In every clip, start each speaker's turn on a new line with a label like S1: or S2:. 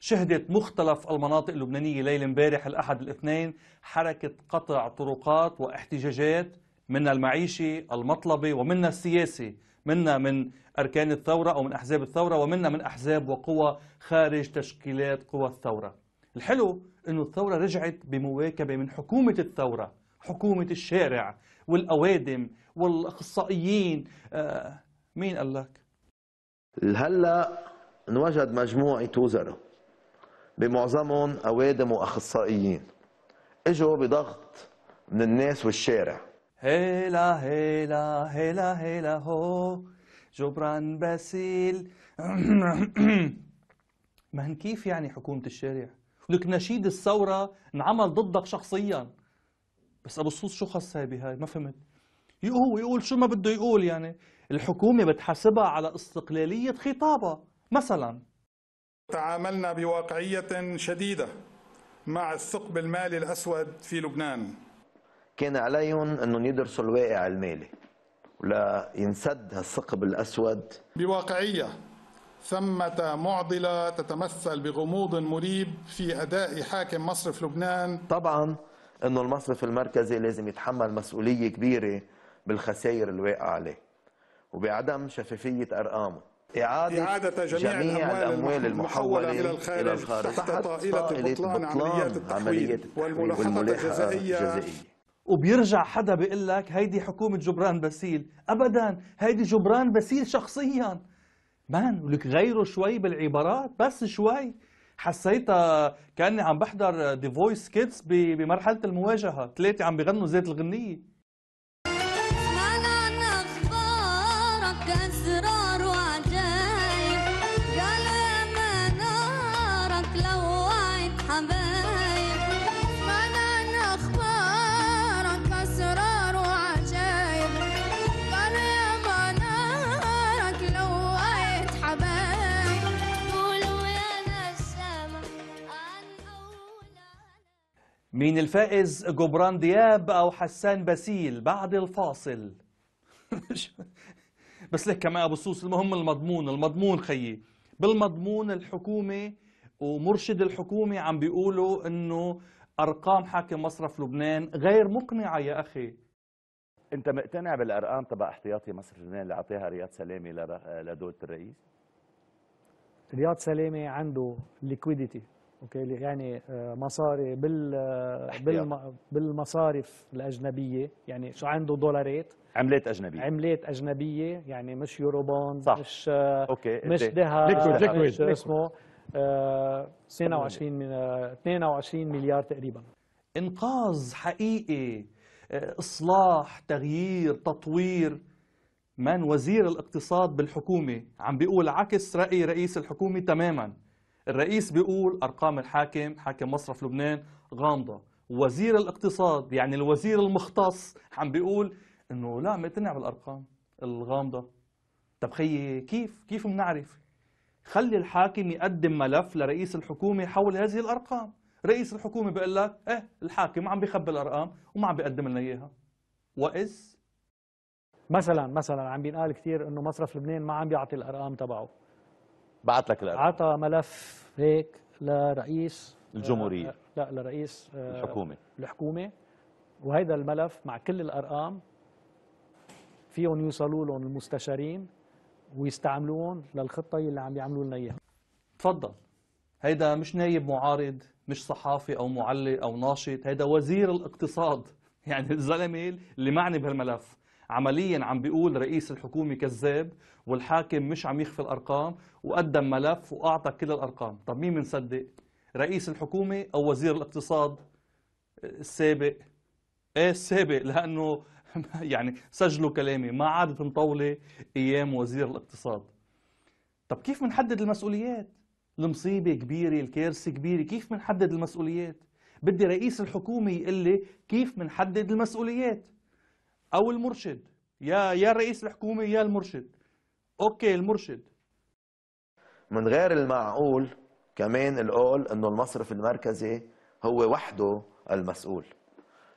S1: شهدت مختلف المناطق اللبنانية ليل امبارح الأحد الاثنين حركة قطع طرقات واحتجاجات من المعيشي المطلبي ومنا السياسي منا من أركان الثورة أو من أحزاب الثورة ومنا من أحزاب وقوى خارج تشكيلات قوى الثورة. الحلو أنه الثورة رجعت بمواكبة من حكومة الثورة حكومة الشارع والأوادم والأخصائيين. آه مين قال لك؟
S2: هلأ انوجد مجموعة وزراء. بمعظمهم أوادم وأخصائيين. إجوا بضغط من الناس والشارع.
S1: هيلا هيلا هيلا هيلا هو. جبران باسيل. ما كيف يعني حكومة الشارع؟ لك نشيد الثورة انعمل ضدك شخصيا. بس أبو الصوص شو خصها بهاي؟ ما فهمت. يقول يقول شو ما بده يقول يعني. الحكومة بتحاسبها على استقلالية خطابها مثلا.
S3: تعاملنا بواقعية شديدة مع الثقب المالي الأسود في لبنان.
S2: كان عليهم أنهم يدرسوا الواقع المالي ولا ينسد هالثقب الأسود.
S3: بواقعية ثمة معضلة تتمثل بغموض مريب في أداء حاكم مصرف لبنان.
S2: طبعا أنه المصرف المركزي لازم يتحمل مسؤولية كبيرة بالخسائر الواقعة عليه وبعدم شفافية أرقامه.
S3: إعادة, إعادة جميع, جميع الأموال, الأموال المحولة إلى الخارج, إلى الخارج تحت طائلة بطلان عمليات التحويل والملاحقة الجزائية.
S1: وبيرجع حدا بيقول لك هيدي حكومة جبران باسيل. أبدا هيدي جبران باسيل شخصيا. man ولك غيروا شوي بالعبارات بس شوي. حسيتها كأني عم بحضر دي فويس كيدز بمرحلة المواجهة. ثلاثة عم بيغنوا زيت الغنية. مين الفائز؟ جبران دياب أو حسان باسيل؟ بعد الفاصل. بس لك كمان أبو سوس المهم المضمون المضمون خيي. بالمضمون الحكومة ومرشد الحكومة عم بيقولوا إنه أرقام حاكم مصرف لبنان غير مقنعة يا أخي.
S4: أنت مقتنع بالأرقام تبع احتياطي مصرف لبنان اللي أعطيها رياض سلامه لدولة الرئيس؟
S5: رياض سلامه عنده liquidity أوكي يعني آه، مصاري بال آه، بالمصارف الأجنبية يعني شو عنده دولارات؟
S4: عملات أجنبية.
S5: عملات أجنبية يعني مش Eurobond
S4: صح.
S5: مش آه، أوكي مش ذهب مش اسمه 22 من 22 مليار تقريبا.
S1: إنقاذ حقيقي إصلاح تغيير تطوير. من وزير الاقتصاد بالحكومة؟ عم بيقول عكس رأي رئيس الحكومة تماما. الرئيس بيقول أرقام الحاكم حاكم مصرف لبنان غامضة. وزير الاقتصاد يعني الوزير المختص عم بيقول إنه لا مقتنع بالأرقام الغامضة. طب خيي كيف؟ كيف بنعرف خلي الحاكم يقدم ملف لرئيس الحكومة حول هذه الأرقام. رئيس الحكومة بيقول لك إيه الحاكم عم بيخبي الأرقام وما عم بيقدم لنا إياها. واذ
S5: مثلا مثلا عم بينقال كثير إنه مصرف لبنان ما عم بيعطي الأرقام تبعه.
S4: بعت لك الأرقام.
S5: عطى ملف هيك لرئيس
S4: الجمهورية.
S5: آه لا لرئيس
S4: آه الحكومة.
S5: الحكومة. وهيدا الملف مع كل الأرقام فيهم يوصلوا لهم المستشارين ويستعملوهم للخطة اللي عم بيعملوا لنا إياها.
S1: تفضل. هيدا مش نايب معارض مش صحافي أو معلق أو ناشط هيدا وزير الاقتصاد. يعني الزلمة اللي معني بهالملف. عمليا عم بيقول رئيس الحكومة كذاب والحاكم مش عم يخفي الأرقام وقدم ملف وأعطى كل الأرقام. طب مين بنصدق رئيس الحكومة أو وزير الاقتصاد السابق؟ إيه السابق؟ لأنه يعني سجلوا كلامي ما عادت مطولة أيام وزير الاقتصاد. طب كيف بنحدد المسؤوليات؟ المصيبة كبيرة الكارثة كبيرة كيف بنحدد المسؤوليات؟ بدي رئيس الحكومة يقول لي كيف منحدد المسؤوليات. أو المرشد. يا يا رئيس الحكومة يا المرشد. أوكي المرشد.
S2: من غير المعقول كمان القول إنه المصرف المركزي هو وحده المسؤول.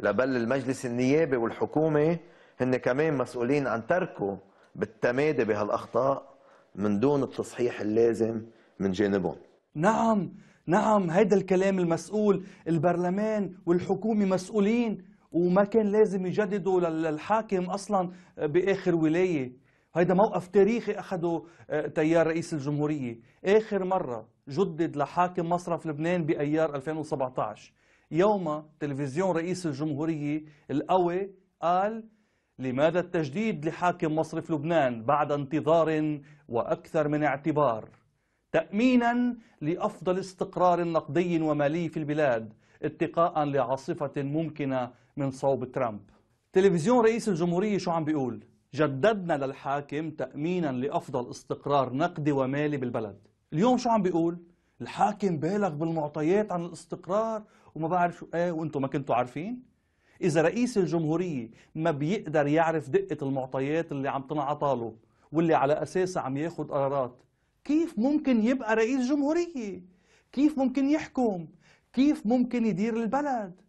S2: لبل المجلس النيابي والحكومة هن كمان مسؤولين عن تركه بالتمادي بهالأخطاء من دون التصحيح اللازم من جانبهم.
S1: نعم نعم هيدا الكلام المسؤول. البرلمان والحكومة مسؤولين. وما كان لازم يجددوا للحاكم أصلا بآخر ولاية. هيدا موقف تاريخي أخده آه، تيار رئيس الجمهورية. آخر مرة جدد لحاكم مصرف لبنان بأيار 2017 يوم تلفزيون رئيس الجمهورية القوي قال لماذا التجديد لحاكم مصرف لبنان بعد انتظار وأكثر من اعتبار؟ تأمينا لأفضل استقرار نقدي ومالي في البلاد اتقاء لعاصفة ممكنة من صوب ترامب. تلفزيون رئيس الجمهورية شو عم بيقول؟ جددنا للحاكم تأمينا لأفضل استقرار نقدي ومالي بالبلد. اليوم شو عم بيقول؟ الحاكم بالغ بالمعطيات عن الاستقرار وما بعرف شو إيه وأنتم ما كنتوا عارفين؟ إذا رئيس الجمهورية ما بيقدر يعرف دقة المعطيات اللي عم تنعطى له واللي على اساسها عم ياخذ قرارات كيف ممكن يبقى رئيس جمهورية؟ كيف ممكن يحكم؟ كيف ممكن يدير البلد؟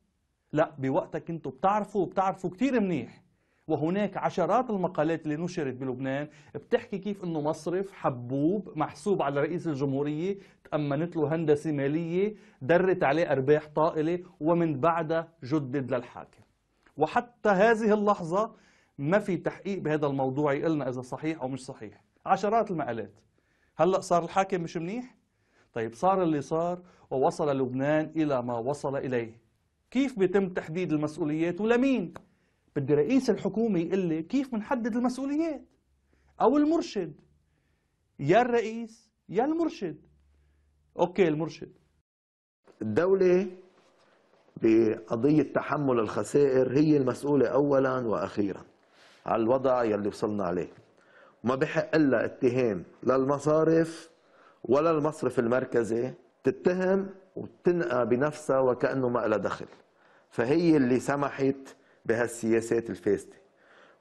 S1: لا بوقتها كنتوا بتعرفوا وبتعرفوا كثير منيح. وهناك عشرات المقالات اللي نشرت بلبنان بتحكي كيف إنه مصرف حبوب محسوب على رئيس الجمهورية تأمنت له هندسة مالية درت عليه أرباح طائلة ومن بعدها جدد للحاكم. وحتى هذه اللحظة ما في تحقيق بهذا الموضوع يقلنا إذا صحيح أو مش صحيح. عشرات المقالات. هلأ صار الحاكم مش منيح؟ طيب صار اللي صار ووصل لبنان إلى ما وصل إليه. كيف بيتم تحديد المسؤوليات ولمين؟ بدي رئيس الحكومة يقول لي كيف بنحدد المسؤوليات؟ أو المرشد. يا الرئيس يا المرشد. أوكي المرشد.
S2: الدولة بقضية تحمل الخسائر هي المسؤولة أولا وأخيرا على الوضع يلي وصلنا عليه. وما بحق لها اتهام لا المصارف ولا المصرف المركزي تتهم وتنقى بنفسها وكأنه ما لها دخل. فهي اللي سمحت بهالسياسات الفاسدة.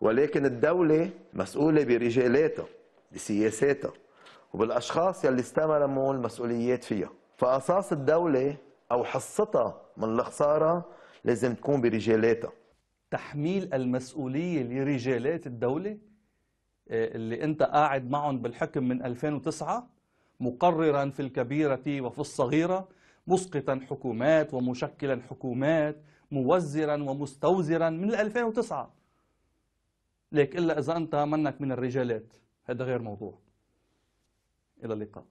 S2: ولكن الدولة مسؤولة برجالاتها بسياساتها وبالأشخاص يلي استلموا المسؤوليات فيها. فأساس الدولة أو حصتها من الخسارة لازم تكون برجالاتها.
S1: تحميل المسؤولية لرجالات الدولة آه، اللي أنت قاعد معهم بالحكم من 2009 مقررا في الكبيرة وفي الصغيرة مسقطا حكومات ومشكلا حكومات موزرا ومستوزرا من 2009 ليك إلا إذا أنت منك من الرجالات. هذا غير موضوع. إلى اللقاء.